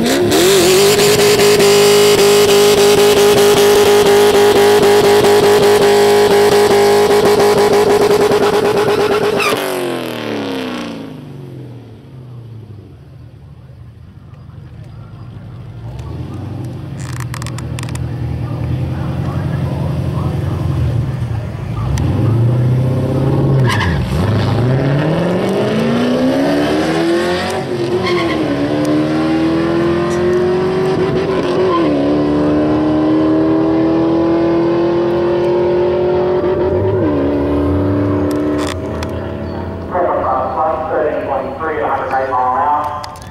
Thank 23 at 108 mile an hour.